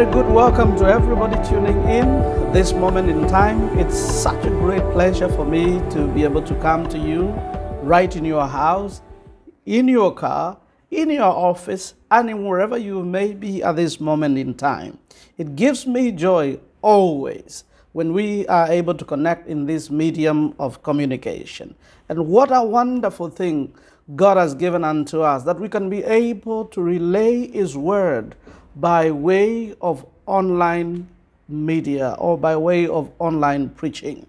very good welcome to everybody tuning in this moment in time. It's such a great pleasure for me to be able to come to you right in your house, in your car, in your office, and in wherever you may be at this moment in time. It gives me joy always when we are able to connect in this medium of communication. And what a wonderful thing God has given unto us that we can be able to relay His word by way of online media or by way of online preaching.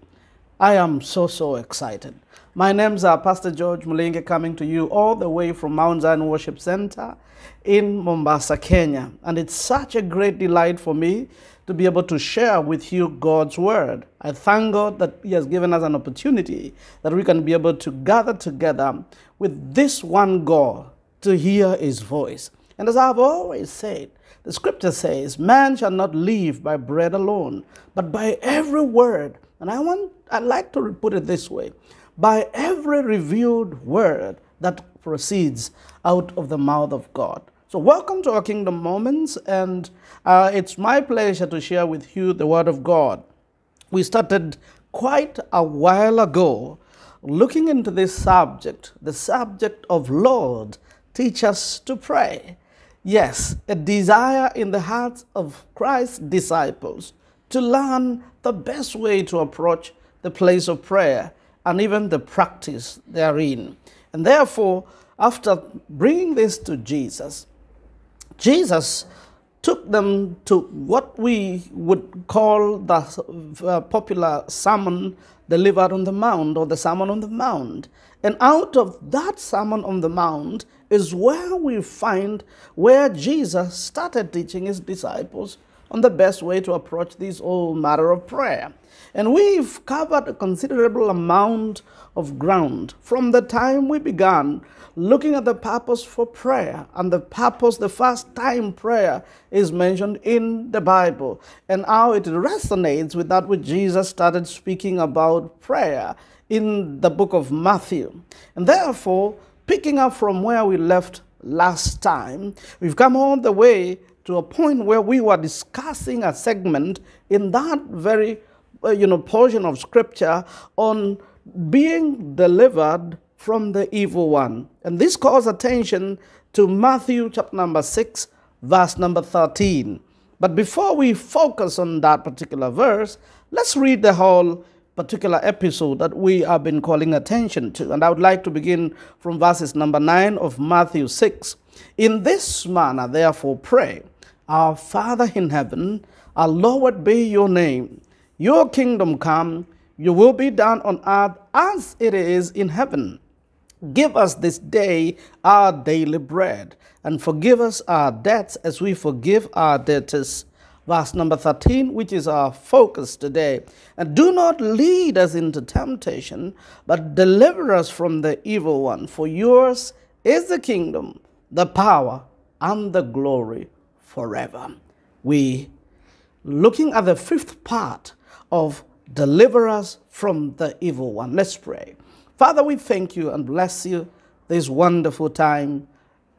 I am so, so excited. My name's are Pastor George Mulinge coming to you all the way from Mount Zion Worship Center in Mombasa, Kenya. And it's such a great delight for me to be able to share with you God's word. I thank God that He has given us an opportunity that we can be able to gather together with this one God to hear His voice. And as I've always said, the scripture says, Man shall not live by bread alone, but by every word. And I want I like to put it this way by every revealed word that proceeds out of the mouth of God. So, welcome to our Kingdom Moments, and uh, it's my pleasure to share with you the Word of God. We started quite a while ago looking into this subject, the subject of Lord, teach us to pray. Yes, a desire in the hearts of Christ's disciples to learn the best way to approach the place of prayer and even the practice therein. And therefore, after bringing this to Jesus, Jesus took them to what we would call the uh, popular sermon delivered on the mount or the sermon on the mount. And out of that sermon on the mount is where we find where Jesus started teaching his disciples on the best way to approach this whole matter of prayer. And we've covered a considerable amount of ground from the time we began looking at the purpose for prayer. And the purpose, the first time prayer is mentioned in the Bible, and how it resonates with that which Jesus started speaking about prayer in the book of Matthew. And therefore, picking up from where we left last time, we've come all the way to a point where we were discussing a segment in that very uh, you know portion of scripture on being delivered from the evil one and this calls attention to Matthew chapter number 6 verse number 13 but before we focus on that particular verse let's read the whole particular episode that we have been calling attention to and I would like to begin from verses number 9 of Matthew 6 in this manner therefore pray our Father in heaven, hallowed be your name. Your kingdom come, your will be done on earth as it is in heaven. Give us this day our daily bread, and forgive us our debts as we forgive our debtors. Verse number 13, which is our focus today. And do not lead us into temptation, but deliver us from the evil one. For yours is the kingdom, the power, and the glory forever. We looking at the fifth part of deliver us from the evil one. Let's pray. Father, we thank you and bless you this wonderful time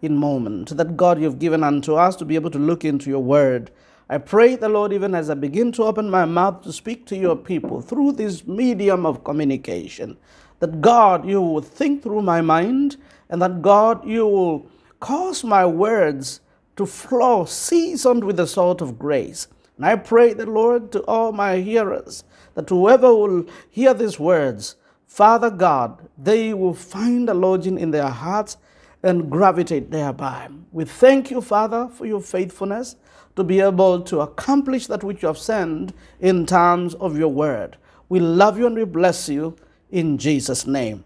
in moment that God you've given unto us to be able to look into your word. I pray the Lord, even as I begin to open my mouth to speak to your people through this medium of communication, that God, you will think through my mind, and that God, you will cause my words to flow seasoned with the salt of grace. And I pray the Lord to all my hearers that whoever will hear these words, Father God, they will find a lodging in their hearts and gravitate thereby. We thank you, Father, for your faithfulness to be able to accomplish that which you have sent in terms of your word. We love you and we bless you in Jesus' name.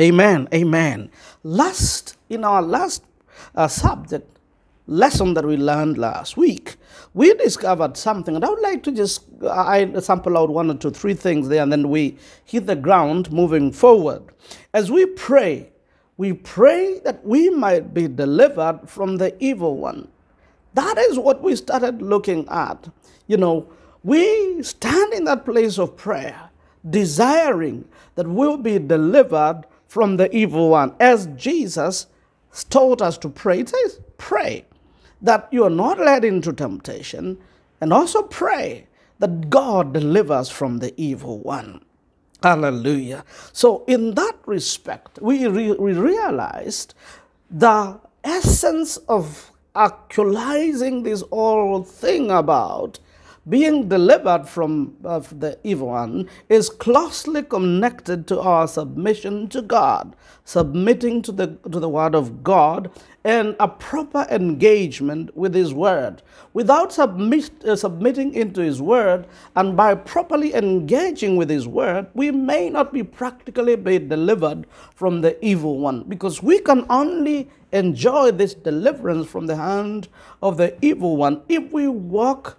Amen. Amen. Last, in our last uh, subject, lesson that we learned last week, we discovered something, and I would like to just I sample out one or two, three things there, and then we hit the ground moving forward. As we pray, we pray that we might be delivered from the evil one. That is what we started looking at. You know, we stand in that place of prayer, desiring that we'll be delivered from the evil one, as Jesus taught us to pray. It says, pray that you are not led into temptation, and also pray that God delivers from the evil one. Hallelujah. So, in that respect, we, re- we realized the essence of actualizing this whole thing about being delivered from the evil one is closely connected to our submission to God, submitting to the, to the word of God, and a proper engagement with his word. Without submit, uh, submitting into his word and by properly engaging with his word, we may not be practically be delivered from the evil one because we can only enjoy this deliverance from the hand of the evil one if we walk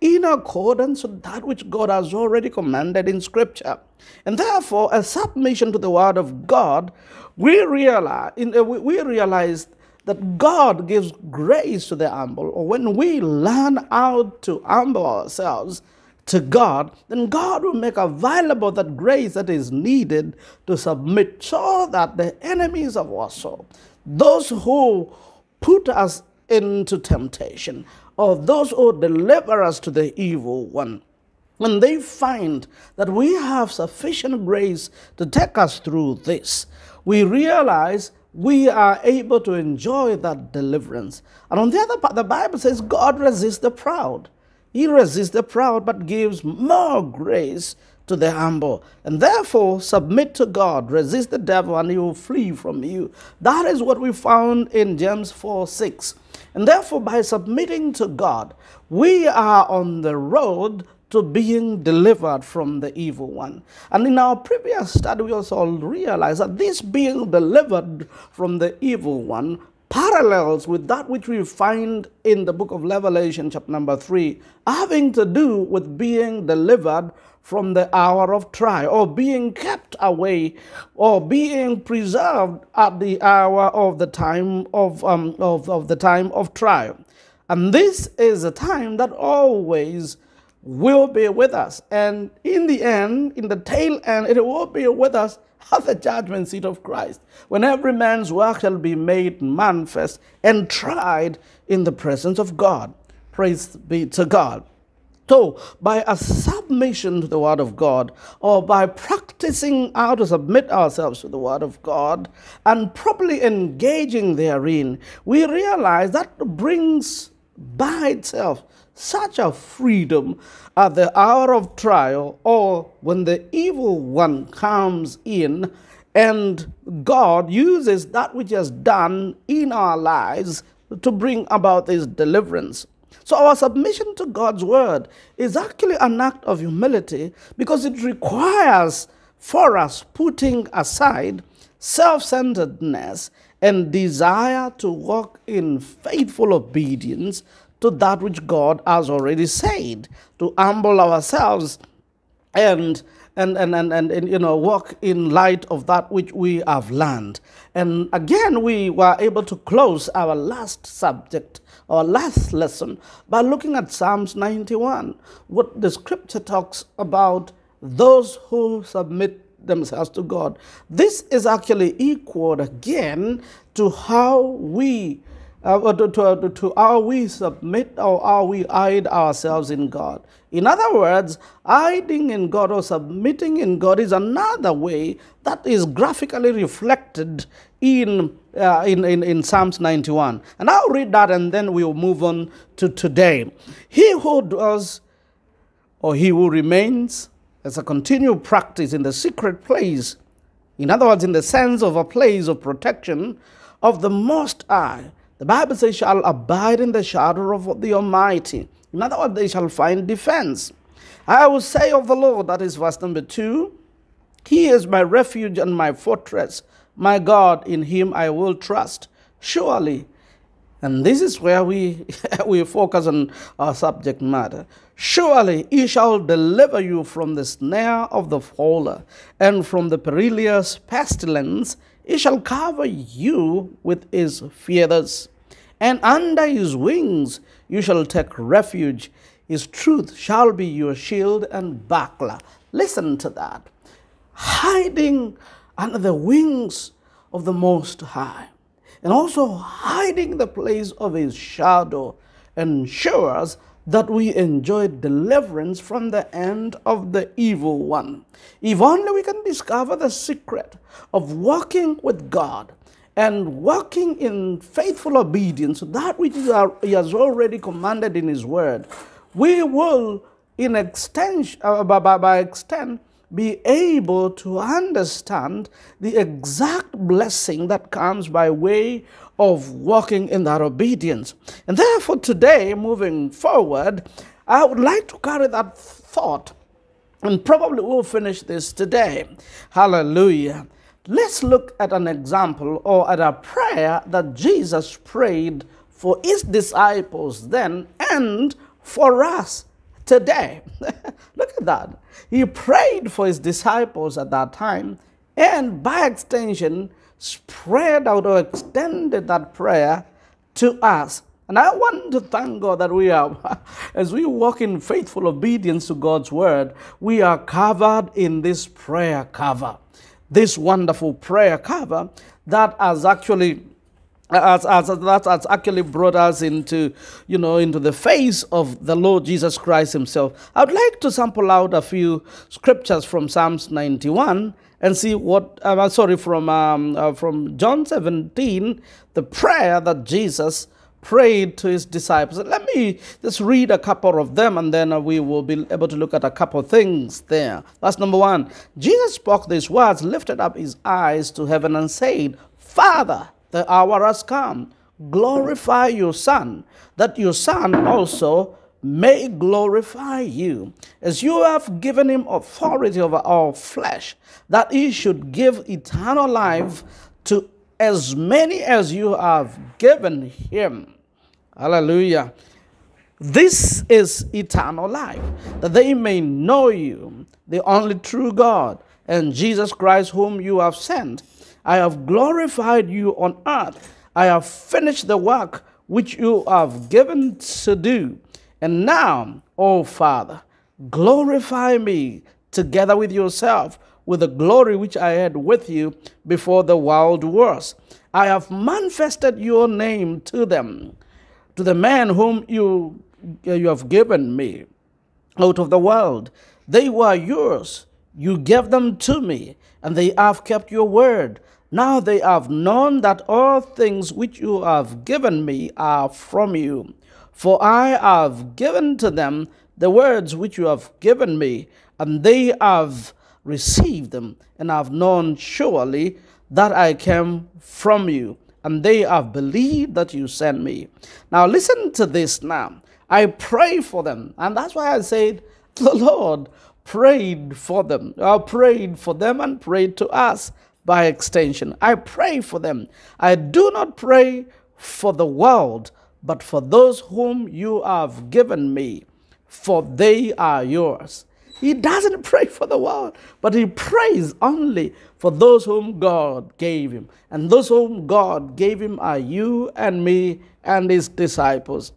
in accordance with that which God has already commanded in Scripture. And therefore, a submission to the Word of God, we realize, uh, we realize that God gives grace to the humble, or when we learn how to humble ourselves to God, then God will make available that grace that is needed to submit so that the enemies of our soul, those who put us into temptation, or those who deliver us to the evil one, when they find that we have sufficient grace to take us through this, we realize we are able to enjoy that deliverance. And on the other part, the Bible says God resists the proud. He resists the proud, but gives more grace to the humble. And therefore, submit to God, resist the devil, and he will flee from you. That is what we found in James 4 6. And therefore, by submitting to God, we are on the road to being delivered from the evil one. And in our previous study, we also realized that this being delivered from the evil one parallels with that which we find in the book of Revelation, chapter number 3, having to do with being delivered from the hour of trial, or being kept away, or being preserved at the hour of the time of, um, of, of the time of trial. And this is a time that always will be with us. And in the end, in the tail end, it will be with us at the judgment seat of Christ, when every man's work shall be made manifest and tried in the presence of God. Praise be to God. So, by a submission to the Word of God, or by practicing how to submit ourselves to the Word of God and properly engaging therein, we realize that brings by itself such a freedom at the hour of trial or when the evil one comes in and God uses that which has done in our lives to bring about this deliverance. So, our submission to God's word is actually an act of humility because it requires for us putting aside self centeredness and desire to walk in faithful obedience to that which God has already said, to humble ourselves and and, and, and, and, and, you know walk in light of that which we have learned. And again, we were able to close our last subject our last lesson by looking at Psalms 91, what the scripture talks about those who submit themselves to God. This is actually equal again to how we uh, to, to, to how we submit or are we hide ourselves in God. In other words, hiding in God or submitting in God is another way that is graphically reflected in, uh, in, in, in Psalms 91. And I'll read that and then we'll move on to today. He who does or he who remains as a continual practice in the secret place, in other words, in the sense of a place of protection of the Most High, the Bible says, shall abide in the shadow of the Almighty. In other words, they shall find defense. I will say of the Lord, that is verse number two, He is my refuge and my fortress, my God, in Him I will trust. Surely, and this is where we, we focus on our subject matter. Surely he shall deliver you from the snare of the fowler and from the perilous pestilence. He shall cover you with his feathers, and under his wings you shall take refuge. His truth shall be your shield and buckler. Listen to that. Hiding under the wings of the Most High, and also hiding the place of his shadow ensures that we enjoy deliverance from the hand of the evil one. If only we can discover the secret of walking with God and walking in faithful obedience to that which He has already commanded in His word, we will, in extension, uh, by, by, by extent, be able to understand the exact blessing that comes by way of walking in that obedience. And therefore, today, moving forward, I would like to carry that thought, and probably we'll finish this today. Hallelujah. Let's look at an example or at a prayer that Jesus prayed for his disciples then and for us today. Look at that. He prayed for his disciples at that time and by extension spread out or extended that prayer to us. And I want to thank God that we are, as we walk in faithful obedience to God's word, we are covered in this prayer cover. This wonderful prayer cover that has actually as, as, that has actually brought us into, you know, into the face of the Lord Jesus Christ himself. I would like to sample out a few scriptures from Psalms 91 and see what, I'm uh, sorry, from, um, uh, from John 17, the prayer that Jesus prayed to his disciples. Let me just read a couple of them and then we will be able to look at a couple of things there. That's number one. Jesus spoke these words, lifted up his eyes to heaven and said, Father, the hour has come. Glorify your Son, that your Son also may glorify you, as you have given him authority over all flesh, that he should give eternal life to as many as you have given him. Hallelujah. This is eternal life, that they may know you, the only true God, and Jesus Christ, whom you have sent. I have glorified you on earth. I have finished the work which you have given to do. And now, O Father, glorify me together with yourself with the glory which I had with you before the world was. I have manifested your name to them, to the man whom you, you have given me out of the world. They were yours. You gave them to me, and they have kept your word. Now they have known that all things which you have given me are from you. For I have given to them the words which you have given me, and they have received them, and have known surely that I came from you, and they have believed that you sent me. Now listen to this now. I pray for them, and that's why I said, the Lord prayed for them. I prayed for them and prayed to us by extension. I pray for them. I do not pray for the world, but for those whom you have given me, for they are yours. He doesn't pray for the world, but he prays only for those whom God gave him. And those whom God gave him are you and me and his disciples.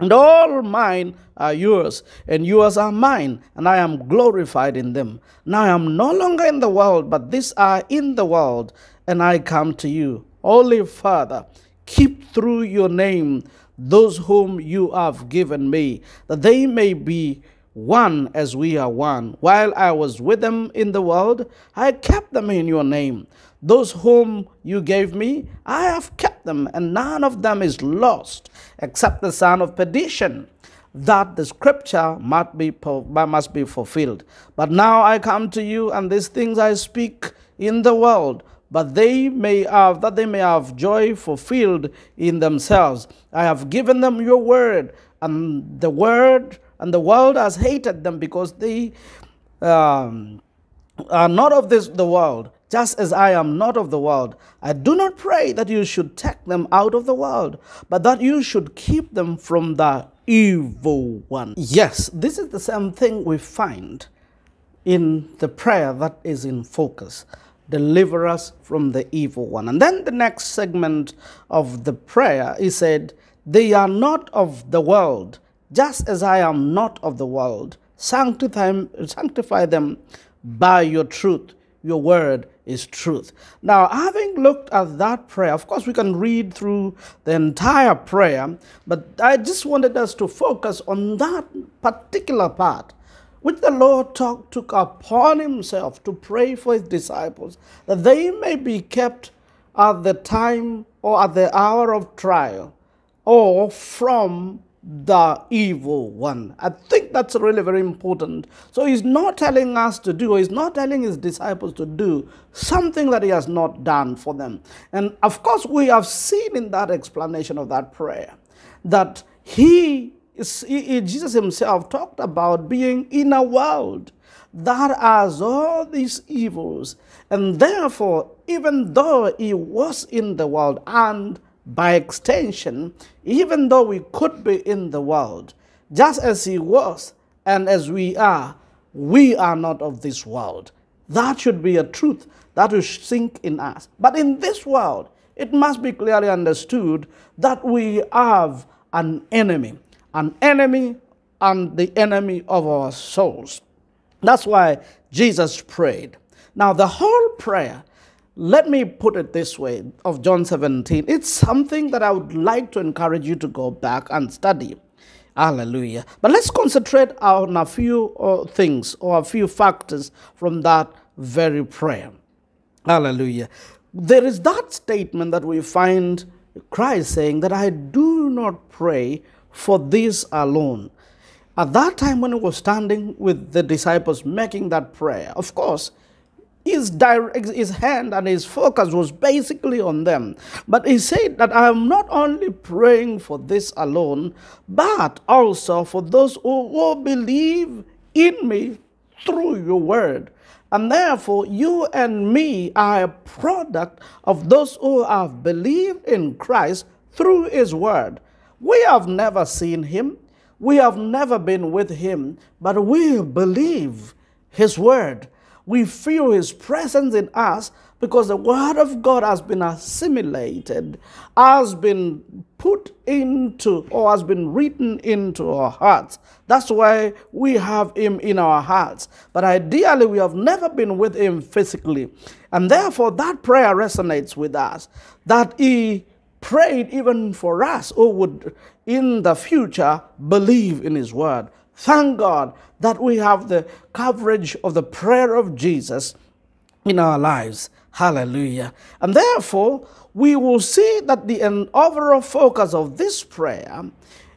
And all mine are yours, and yours are mine, and I am glorified in them. Now I am no longer in the world, but these are in the world, and I come to you. Holy Father, keep through your name those whom you have given me, that they may be one as we are one. While I was with them in the world, I kept them in your name. Those whom you gave me, I have kept them, and none of them is lost except the son of perdition, that the scripture must be, must be fulfilled. But now I come to you, and these things I speak in the world, but they may have that they may have joy fulfilled in themselves. I have given them your word, and the word and the world has hated them because they um, are not of this the world just as I am not of the world. I do not pray that you should take them out of the world, but that you should keep them from the evil one. Yes, this is the same thing we find in the prayer that is in focus. Deliver us from the evil one. And then the next segment of the prayer he said, They are not of the world, just as I am not of the world. Sanctify, sanctify them by your truth. your word is truth. Now, having looked at that prayer, of course, we can read through the entire prayer, but I just wanted us to focus on that particular part which the Lord took, upon himself to pray for his disciples, that they may be kept at the time or at the hour of trial, or from the evil one. I think that's really very important. So he's not telling us to do, he's not telling his disciples to do something that he has not done for them. And of course, we have seen in that explanation of that prayer that he, Jesus himself talked about being in a world that has all these evils. And therefore, even though he was in the world and by extension, even though we could be in the world, just as he was and as we are, we are not of this world. That should be a truth that will sink in us. But in this world, it must be clearly understood that we have an enemy, an enemy and the enemy of our souls. That's why Jesus prayed. Now, the whole prayer let me put it this way of John 17. It's something that I would like to encourage you to go back and study. Hallelujah. But let's concentrate on a few uh, things or a few factors from that very prayer. Hallelujah. There is that statement that we find Christ saying that I do not pray for this alone. At that time when he was standing with the disciples making that prayer, of course, his, direct, his hand and his focus was basically on them. But he said that I am not only praying for this alone, but also for those who will believe in me through your word. And therefore, you and me are a product of those who have believed in Christ through his word. We have never seen him, we have never been with him, but we believe his word we feel His presence in us because the Word of God has been assimilated, has been put into, or has been written into our hearts. That's why we have Him in our hearts. But ideally, we have never been with Him physically. And therefore, that prayer resonates with us that He prayed even for us who would in the future believe in His Word. Thank God that we have the coverage of the prayer of Jesus in our lives. Hallelujah. And therefore, we will see that the overall focus of this prayer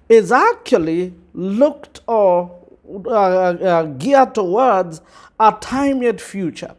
is actually looked or uh, uh, geared towards a time yet future,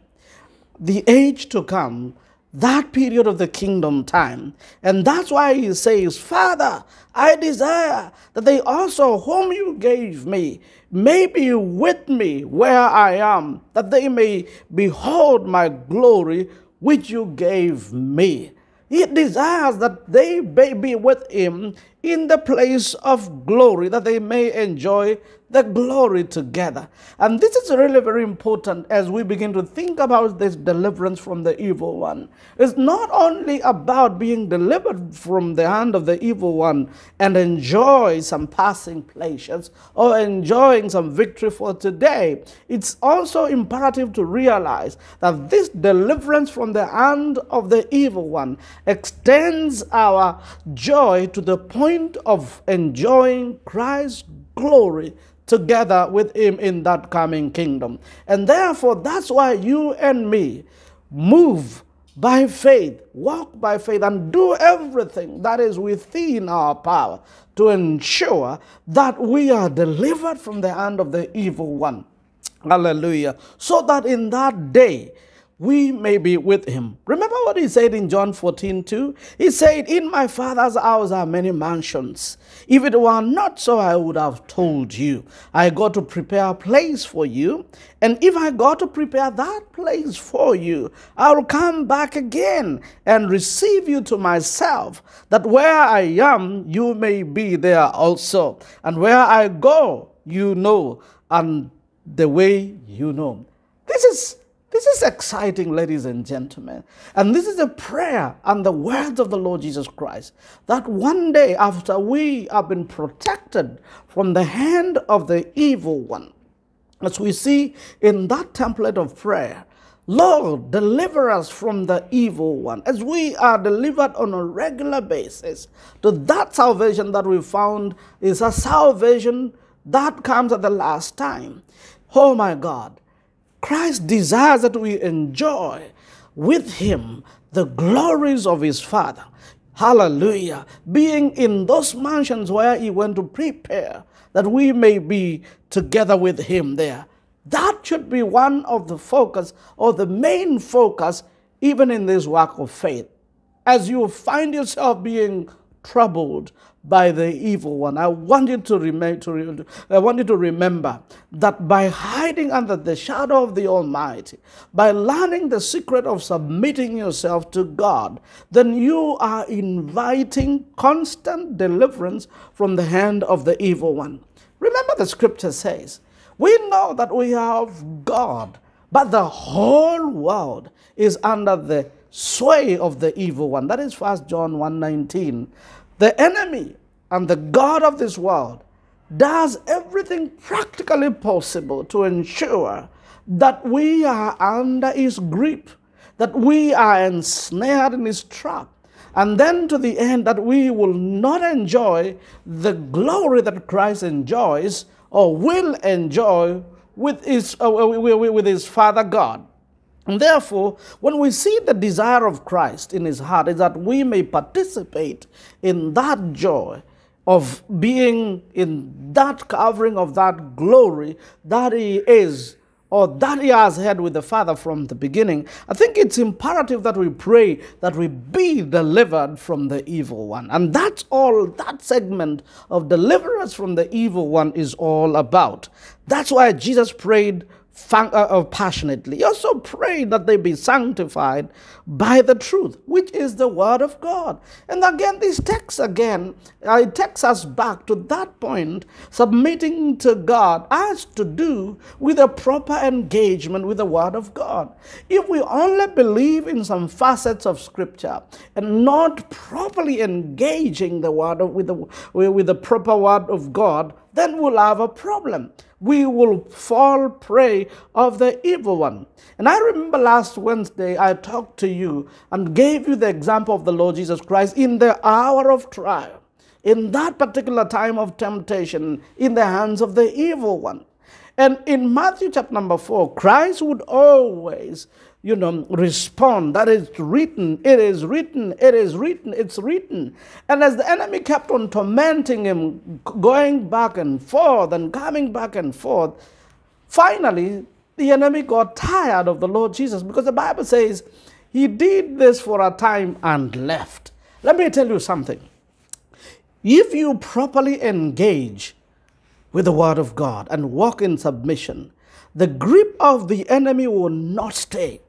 the age to come, that period of the kingdom time. And that's why he says, Father, I desire that they also, whom you gave me, may be with me where I am, that they may behold my glory which you gave me. He desires that they may be with him in the place of glory, that they may enjoy the glory together. And this is really very important as we begin to think about this deliverance from the evil one. It's not only about being delivered from the hand of the evil one and enjoy some passing pleasures or enjoying some victory for today. It's also imperative to realize that this deliverance from the hand of the evil one extends our joy to the point of enjoying Christ's glory together with him in that coming kingdom. And therefore, that's why you and me move by faith, walk by faith, and do everything that is within our power to ensure that we are delivered from the hand of the evil one. Hallelujah. So that in that day, we may be with him. Remember what he said in John 14, 2? He said, In my father's house are many mansions. If it were not so, I would have told you. I go to prepare a place for you. And if I go to prepare that place for you, I will come back again and receive you to myself, that where I am, you may be there also. And where I go, you know, and the way you know. This is this is exciting, ladies and gentlemen. And this is a prayer and the words of the Lord Jesus Christ that one day after we have been protected from the hand of the evil one, as we see in that template of prayer, Lord, deliver us from the evil one. As we are delivered on a regular basis, to that salvation that we found is a salvation that comes at the last time. Oh my God, Christ desires that we enjoy with him the glories of his Father. Hallelujah. Being in those mansions where he went to prepare that we may be together with him there. That should be one of the focus or the main focus even in this work of faith. As you find yourself being troubled by the evil one. I want you to, rem- to I want you to remember that by hiding under the shadow of the Almighty, by learning the secret of submitting yourself to God, then you are inviting constant deliverance from the hand of the evil one. Remember the scripture says, we know that we have God, but the whole world is under the sway of the evil one. That is First John 1:19. The enemy and the God of this world does everything practically possible to ensure that we are under his grip, that we are ensnared in his trap, and then to the end that we will not enjoy the glory that Christ enjoys or will enjoy with his, uh, with his Father God. And therefore, when we see the desire of Christ in his heart, is that we may participate in that joy of being in that covering of that glory that he is or that he has had with the Father from the beginning, I think it's imperative that we pray that we be delivered from the evil one. And that's all that segment of deliverance from the evil one is all about. That's why Jesus prayed passionately. He also prayed that they be sanctified by the truth, which is the word of God. And again, this text again, uh, it takes us back to that point, submitting to God has to do with a proper engagement with the word of God. If we only believe in some facets of scripture and not properly engaging the word of, with the with the proper word of God, then we'll have a problem we will fall prey of the evil one. And I remember last Wednesday I talked to you and gave you the example of the Lord Jesus Christ in the hour of trial, in that particular time of temptation, in the hands of the evil one. And in Matthew chapter number 4, Christ would always you know, respond. That is written, it is written, it is written, it's written. And as the enemy kept on tormenting him, going back and forth and coming back and forth, finally the enemy got tired of the Lord Jesus because the Bible says he did this for a time and left. Let me tell you something. If you properly engage with the Word of God and walk in submission, the grip of the enemy will not stay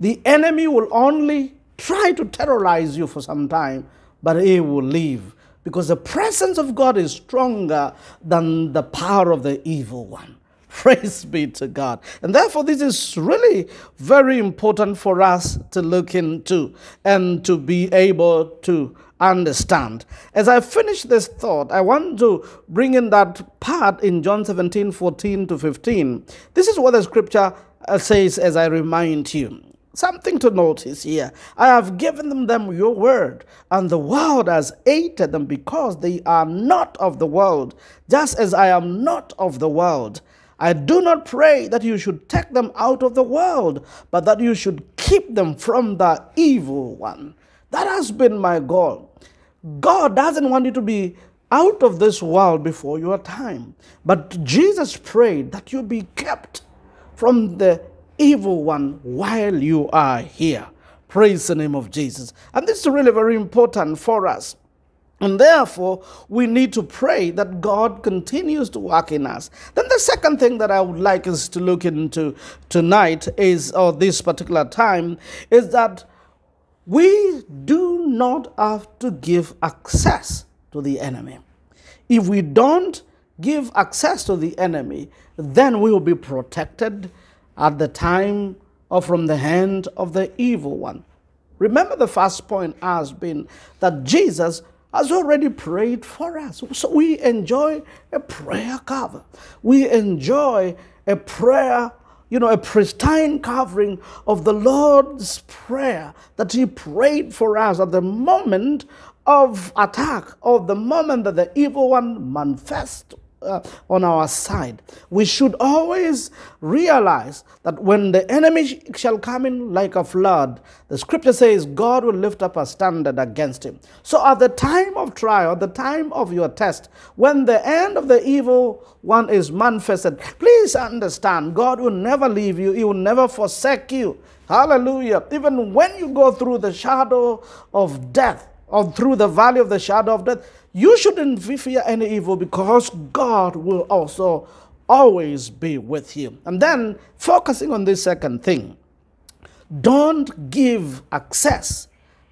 the enemy will only try to terrorize you for some time, but he will leave because the presence of God is stronger than the power of the evil one. Praise be to God. And therefore, this is really very important for us to look into and to be able to understand. As I finish this thought, I want to bring in that part in John 17 14 to 15. This is what the scripture uh, says as I remind you. Something to notice here. I have given them your word, and the world has hated them because they are not of the world, just as I am not of the world. I do not pray that you should take them out of the world, but that you should keep them from the evil one. That has been my goal. God doesn't want you to be out of this world before your time, but Jesus prayed that you be kept from the evil one while you are here. Praise the name of Jesus. And this is really very important for us. And therefore, we need to pray that God continues to work in us. Then, the second thing that I would like us to look into tonight is, or this particular time, is that we do not have to give access to the enemy. If we don't give access to the enemy, then we will be protected at the time or from the hand of the evil one. Remember, the first point has been that Jesus has already prayed for us. So we enjoy a prayer cover. We enjoy a prayer you know, a pristine covering of the Lord's Prayer that He prayed for us at the moment of attack, or the moment that the evil one manifests uh, on our side. We should always realize that when the enemy shall come in like a flood, the scripture says God will lift up a standard against him. So at the time of trial, the time of your test, when the end of the evil one is manifested, please understand God will never leave you, He will never forsake you. Hallelujah. Even when you go through the shadow of death, or through the valley of the shadow of death, you shouldn't fear any evil because God will also always be with you. And then focusing on this second thing, don't give access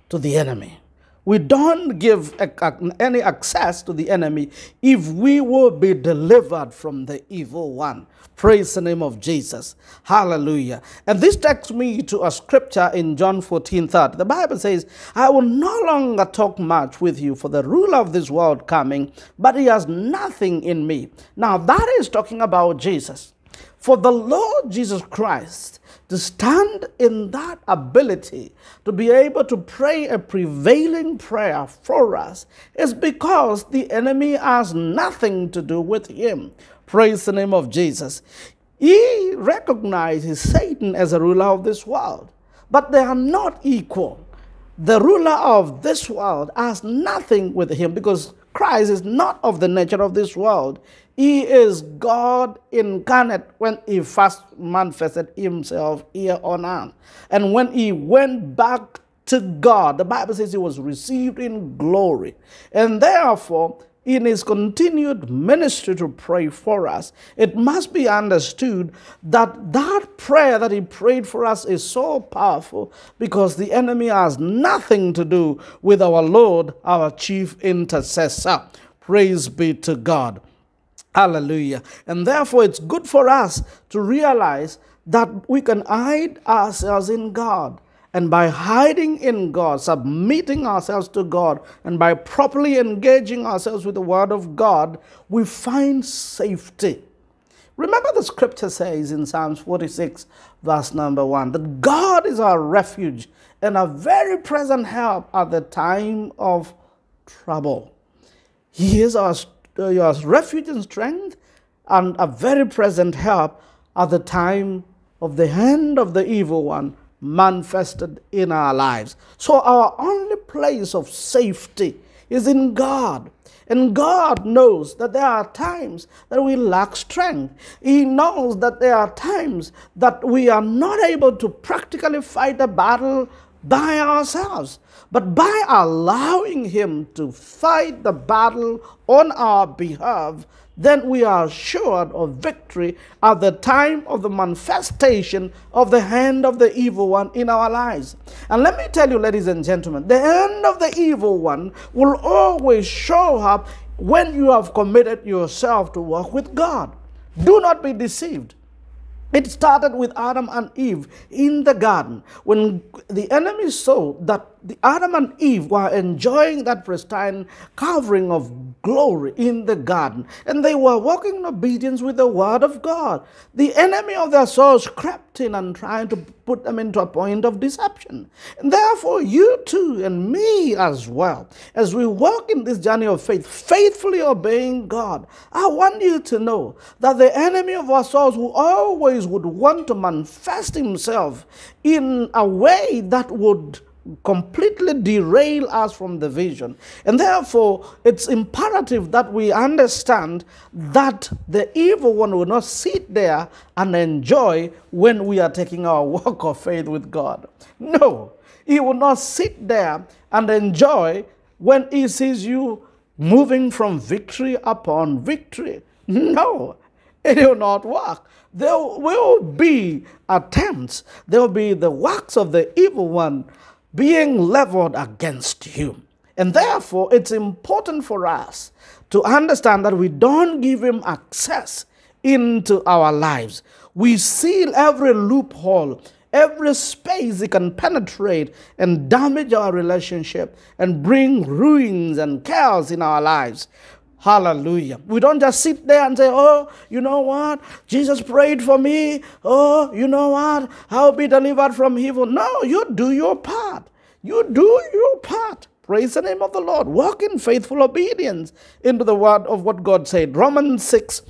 to the enemy. We don't give any access to the enemy if we will be delivered from the evil one. Praise the name of Jesus. Hallelujah. And this takes me to a scripture in John 14 30. The Bible says, I will no longer talk much with you for the ruler of this world coming, but he has nothing in me. Now, that is talking about Jesus. For the Lord Jesus Christ to stand in that ability to be able to pray a prevailing prayer for us is because the enemy has nothing to do with him. Praise the name of Jesus. He recognizes Satan as a ruler of this world, but they are not equal. The ruler of this world has nothing with him because Christ is not of the nature of this world. He is God incarnate when he first manifested himself here on earth. And when he went back to God, the Bible says he was received in glory. And therefore, in his continued ministry to pray for us, it must be understood that that prayer that he prayed for us is so powerful because the enemy has nothing to do with our Lord, our chief intercessor. Praise be to God. Hallelujah. And therefore, it's good for us to realize that we can hide ourselves in God. And by hiding in God, submitting ourselves to God, and by properly engaging ourselves with the Word of God, we find safety. Remember, the scripture says in Psalms 46, verse number 1, that God is our refuge and a very present help at the time of trouble. He is our uh, your refuge and strength and a very present help at the time of the hand of the evil one manifested in our lives. So our only place of safety is in God. And God knows that there are times that we lack strength. He knows that there are times that we are not able to practically fight a battle by ourselves, but by allowing Him to fight the battle on our behalf, then we are assured of victory at the time of the manifestation of the hand of the evil one in our lives. And let me tell you, ladies and gentlemen, the hand of the evil one will always show up when you have committed yourself to work with God. Do not be deceived. It started with Adam and Eve in the garden when the enemy saw that the Adam and Eve were enjoying that pristine covering of glory in the garden, and they were walking in obedience with the word of God. The enemy of their souls crept in and trying to put them into a point of deception. And therefore, you too and me as well, as we walk in this journey of faith, faithfully obeying God, I want you to know that the enemy of our souls who always would want to manifest himself in a way that would completely derail us from the vision. And therefore, it's imperative that we understand that the evil one will not sit there and enjoy when we are taking our walk of faith with God. No, he will not sit there and enjoy when he sees you moving from victory upon victory. No, it will not work. There will be attempts, there will be the works of the evil one being leveled against you. And therefore, it's important for us to understand that we don't give him access into our lives. We seal every loophole, every space he can penetrate and damage our relationship and bring ruins and chaos in our lives. Hallelujah. We don't just sit there and say, Oh, you know what? Jesus prayed for me. Oh, you know what? I'll be delivered from evil. No, you do your part. You do your part. Praise the name of the Lord. Walk in faithful obedience into the word of what God said. Romans 6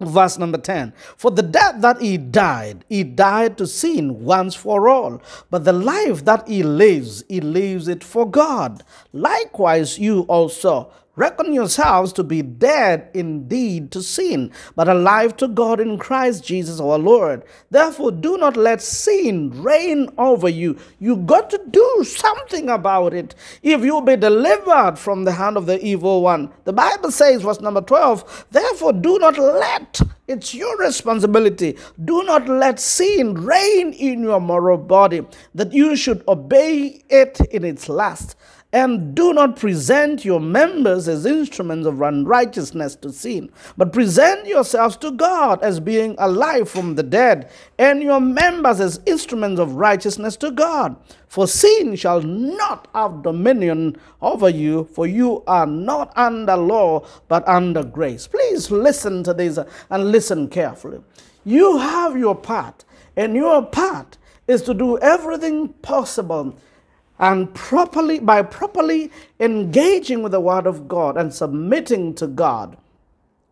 Verse number 10 For the death that he died, he died to sin once for all. But the life that he lives, he lives it for God. Likewise, you also Reckon yourselves to be dead indeed to sin, but alive to God in Christ Jesus our Lord. Therefore, do not let sin reign over you. You got to do something about it. If you be delivered from the hand of the evil one, the Bible says, verse number 12, therefore, do not let it's your responsibility. Do not let sin reign in your moral body, that you should obey it in its lust. And do not present your members as instruments of unrighteousness to sin, but present yourselves to God as being alive from the dead, and your members as instruments of righteousness to God. For sin shall not have dominion over you, for you are not under law, but under grace. Please listen to this and listen carefully. You have your part, and your part is to do everything possible and properly by properly engaging with the word of God and submitting to God.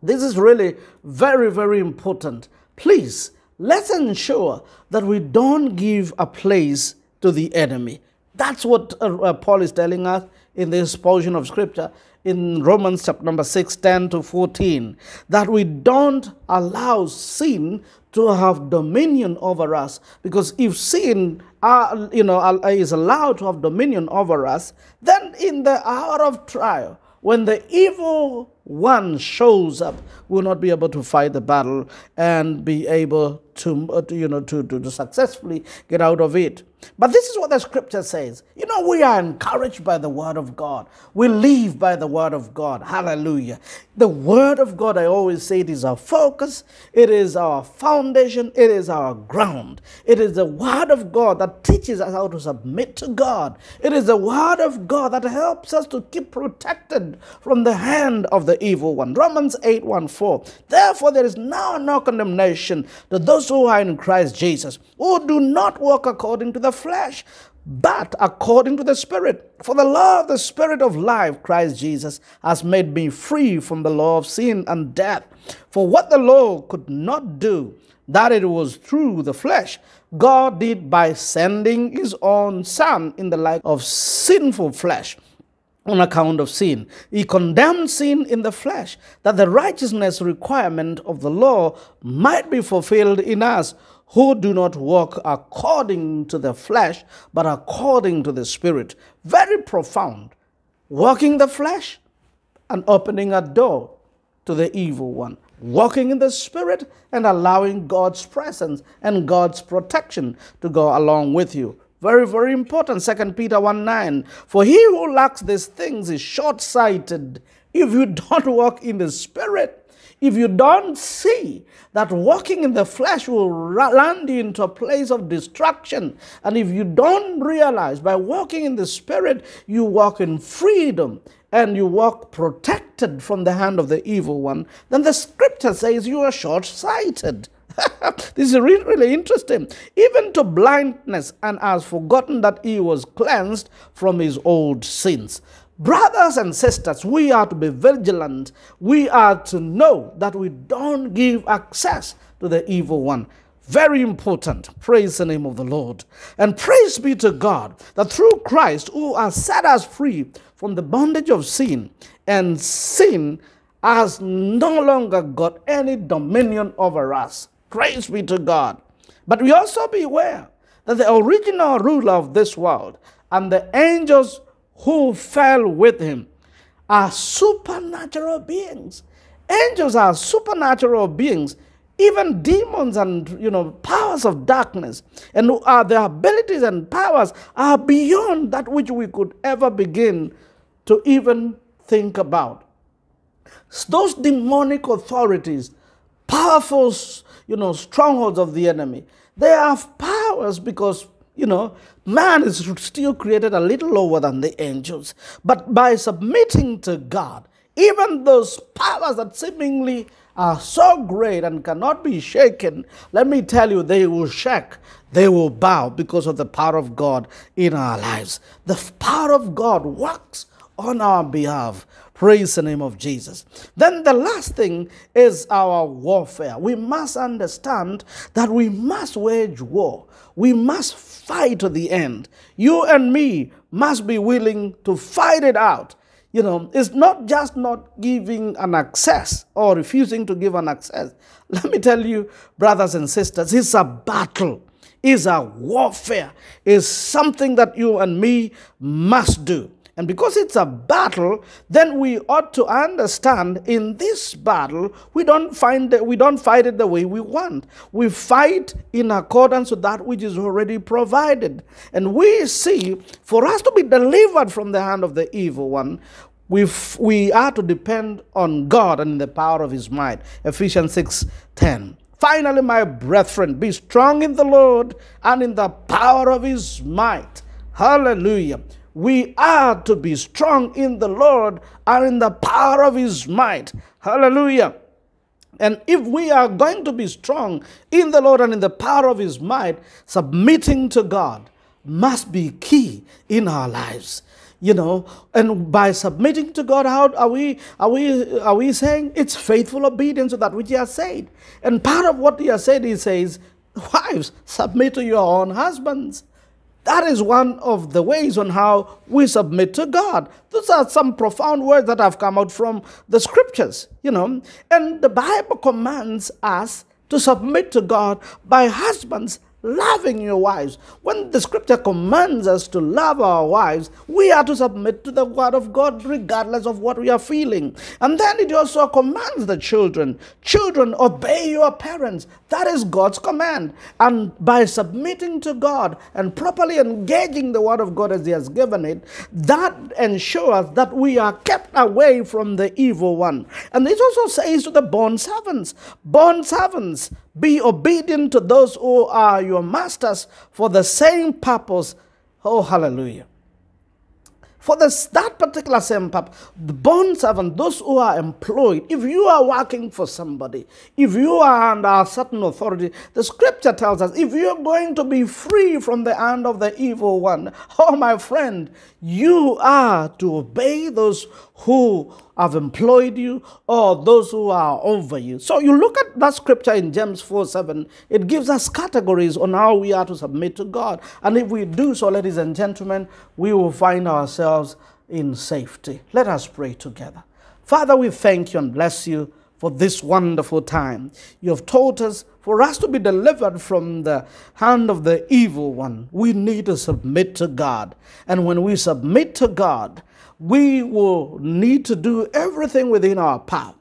This is really very very important. Please let's ensure that we don't give a place to the enemy. That's what uh, uh, Paul is telling us in this portion of scripture in Romans chapter number 6, 10 to 14, that we don't allow sin to have dominion over us. Because if sin uh, you know, is allowed to have dominion over us, then in the hour of trial, when the evil one shows up, we'll not be able to fight the battle and be able to, uh, you know, to, to, to successfully get out of it. But this is what the scripture says. You know, we are encouraged by the word of God. We live by the word of God. Hallelujah. The word of God, I always say, it is our focus, it is our foundation, it is our ground. It is the word of God that teaches us how to submit to God. It is the word of God that helps us to keep protected from the hand of the evil one. Romans 8 1 4. Therefore, there is now no condemnation to those who are in Christ Jesus, who do not walk according to the flesh, but according to the Spirit. For the law of the Spirit of life, Christ Jesus, has made me free from the law of sin and death. For what the law could not do, that it was through the flesh, God did by sending his own Son in the light of sinful flesh on account of sin. He condemned sin in the flesh, that the righteousness requirement of the law might be fulfilled in us who do not walk according to the flesh, but according to the Spirit. Very profound. Walking the flesh and opening a door to the evil one. Walking in the Spirit and allowing God's presence and God's protection to go along with you. Very, very important. Second Peter 1 9. For he who lacks these things is short sighted if you don't walk in the Spirit if you don't see that walking in the flesh will land you into a place of destruction, and if you don't realize by walking in the Spirit, you walk in freedom and you walk protected from the hand of the evil one, then the scripture says you are short sighted. this is really, really interesting. Even to blindness, and has forgotten that he was cleansed from his old sins. Brothers and sisters, we are to be vigilant. We are to know that we don't give access to the evil one. Very important. Praise the name of the Lord. And praise be to God that through Christ, who has set us free from the bondage of sin, and sin has no longer got any dominion over us. Praise be to God. But we also beware that the original ruler of this world and the angels who fell with him are supernatural beings. Angels are supernatural beings. Even demons and you know powers of darkness and are their abilities and powers are beyond that which we could ever begin to even think about. Those demonic authorities, powerful, you know, strongholds of the enemy, they have powers because you know, man is still created a little lower than the angels. But by submitting to God, even those powers that seemingly are so great and cannot be shaken, let me tell you, they will shake, they will bow because of the power of God in our lives. The power of God works on our behalf. Praise the name of Jesus. Then the last thing is our warfare. We must understand that we must wage war. We must fight to the end. You and me must be willing to fight it out. You know, it's not just not giving an access or refusing to give an access. Let me tell you, brothers and sisters, it's a battle is a warfare, is something that you and me must do. And because it's a battle, then we ought to understand in this battle, we don't find that we don't fight it the way we want. We fight in accordance with that which is already provided. And we see for us to be delivered from the hand of the evil one, we we are to depend on God and the power of his might. Ephesians 6 10. Finally, my brethren, be strong in the Lord and in the power of his might. Hallelujah we are to be strong in the Lord and in the power of his might. Hallelujah. And if we are going to be strong in the Lord and in the power of his might, submitting to God must be key in our lives you know and by submitting to god how are we are we are we saying it's faithful obedience to that which he has said and part of what he has said he says wives submit to your own husbands that is one of the ways on how we submit to God. Those are some profound words that have come out from the scriptures, you know. And the Bible commands us to submit to God by husbands loving your wives. When the scripture commands us to love our wives, we are to submit to the word of God regardless of what we are feeling. And then it also commands the children children, obey your parents. That is God's command. And by submitting to God and properly engaging the word of God as He has given it, that ensures that we are kept away from the evil one. And it also says to the bond servants, bond servants, be obedient to those who are your masters for the same purpose. Oh, hallelujah. For this, that particular same purpose, the bond servant, those who are employed, if you are working for somebody, if you are under a certain authority, the scripture tells us if you're going to be free from the hand of the evil one, oh, my friend, you are to obey those who have employed you or those who are over you. So you look at that scripture in James 4 7, it gives us categories on how we are to submit to God. And if we do so, ladies and gentlemen, we will find ourselves in safety. Let us pray together. Father, we thank you and bless you for this wonderful time. You have taught us for us to be delivered from the hand of the evil one, we need to submit to God. And when we submit to God, we will need to do everything within our power.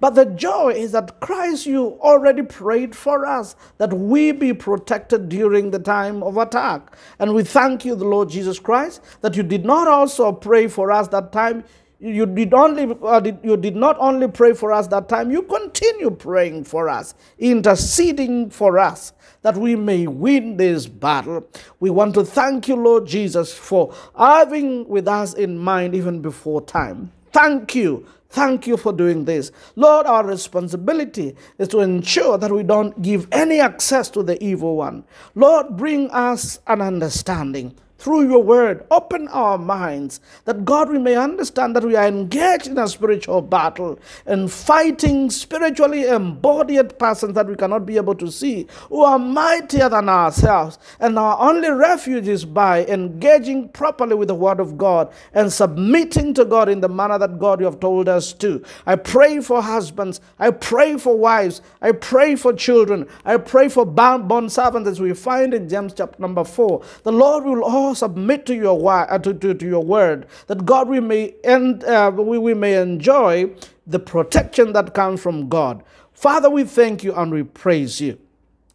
But the joy is that Christ, you already prayed for us that we be protected during the time of attack. And we thank you, the Lord Jesus Christ, that you did not also pray for us that time you did only uh, did, you did not only pray for us that time you continue praying for us interceding for us that we may win this battle we want to thank you lord jesus for having with us in mind even before time thank you Thank you for doing this. Lord, our responsibility is to ensure that we don't give any access to the evil one. Lord, bring us an understanding through your word. Open our minds that God, we may understand that we are engaged in a spiritual battle and fighting spiritually embodied persons that we cannot be able to see, who are mightier than ourselves. And our only refuge is by engaging properly with the word of God and submitting to God in the manner that God you have told us to. I pray for husbands. I pray for wives. I pray for children. I pray for bond servants as we find in James chapter number 4. The Lord will submit to your, uh, to, to, to your word, that God we may, end, uh, we, we may enjoy the protection that comes from God. Father, we thank you and we praise you.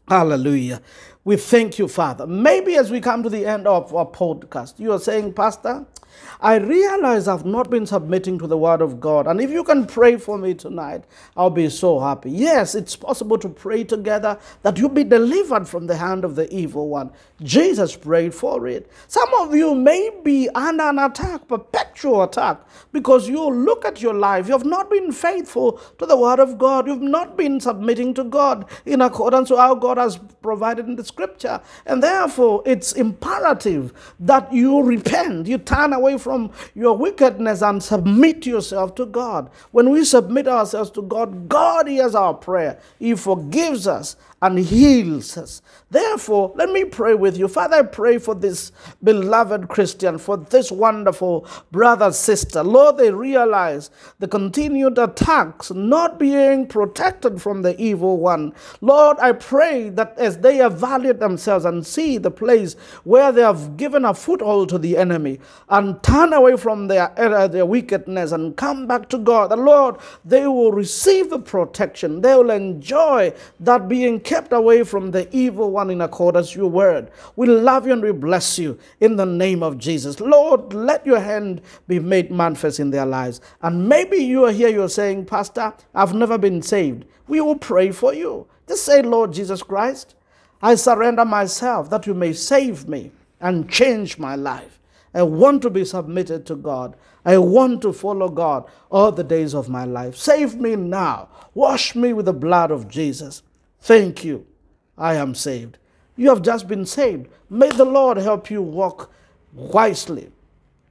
Hallelujah. We thank you, Father. Maybe as we come to the end of our podcast, you are saying, Pastor, I realize I've not been submitting to the Word of God. And if you can pray for me tonight, I'll be so happy. Yes, it's possible to pray together that you be delivered from the hand of the evil one. Jesus prayed for it. Some of you may be under an attack, perpetual attack, because you look at your life. You have not been faithful to the Word of God. You've not been submitting to God in accordance to how God has provided in the Scripture. And therefore, it's imperative that you repent, you turn away from your wickedness and submit yourself to God. When we submit ourselves to God, God hears our prayer. He forgives us and heals us. Therefore, let me pray with you. Father, I pray for this beloved Christian, for this wonderful brother, sister. Lord, they realize the continued attacks, not being protected from the evil one. Lord, I pray that as they evaluate themselves and see the place where they have given a foothold to the enemy and turn away from their error, their wickedness, and come back to God, the Lord, they will receive the protection. They will enjoy that being kept away from the evil one in accordance with your word. We love you and we bless you in the name of Jesus. Lord, let your hand be made manifest in their lives. And maybe you are here, you're saying, Pastor, I've never been saved. We will pray for you. Just say, Lord Jesus Christ, I surrender myself that you may save me and change my life. I want to be submitted to God. I want to follow God all the days of my life. Save me now. Wash me with the blood of Jesus. Thank you. I am saved. You have just been saved. May the Lord help you walk wisely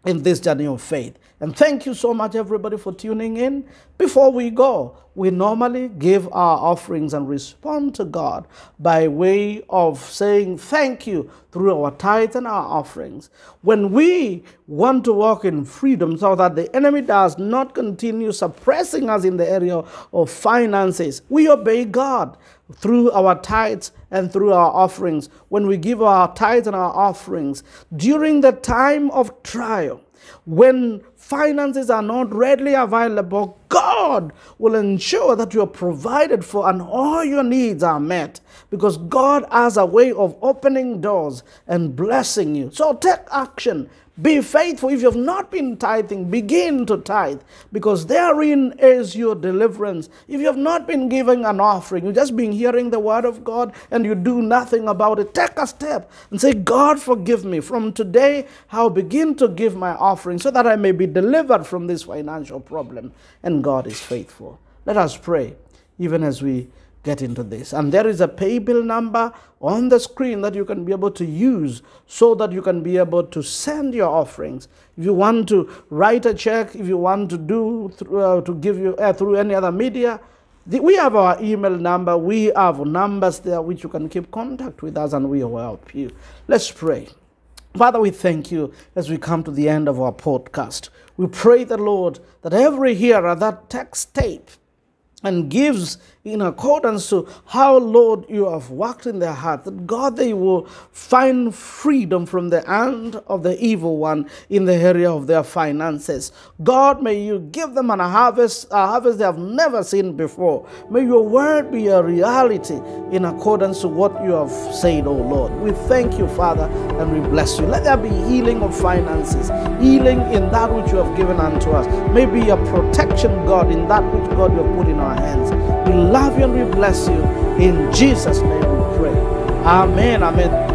in this journey of faith. And thank you so much, everybody, for tuning in. Before we go, we normally give our offerings and respond to God by way of saying thank you through our tithes and our offerings. When we want to walk in freedom so that the enemy does not continue suppressing us in the area of finances, we obey God through our tithes and through our offerings. When we give our tithes and our offerings during the time of trial, when finances are not readily available, God will ensure that you are provided for and all your needs are met because God has a way of opening doors and blessing you. So take action be faithful. If you have not been tithing, begin to tithe because therein is your deliverance. If you have not been giving an offering, you've just been hearing the word of God and you do nothing about it, take a step and say, God, forgive me. From today, I'll begin to give my offering so that I may be delivered from this financial problem. And God is faithful. Let us pray even as we get into this. And there is a pay bill number on the screen that you can be able to use so that you can be able to send your offerings. If you want to write a check, if you want to do through, uh, to give you uh, through any other media, the, we have our email number. We have numbers there which you can keep contact with us and we will help you. Let's pray. Father, we thank you as we come to the end of our podcast. We pray the Lord that every hearer that text tape and gives in accordance to how, Lord, you have worked in their heart, that God, they will find freedom from the hand of the evil one in the area of their finances. God, may you give them an harvest, a harvest they have never seen before. May your word be a reality in accordance to what you have said, O Lord. We thank you, Father, and we bless you. Let there be healing of finances, healing in that which you have given unto us. Maybe a protection, God, in that which God you have put in our hands. We love you and we bless you. In Jesus' name we pray. Amen. Amen.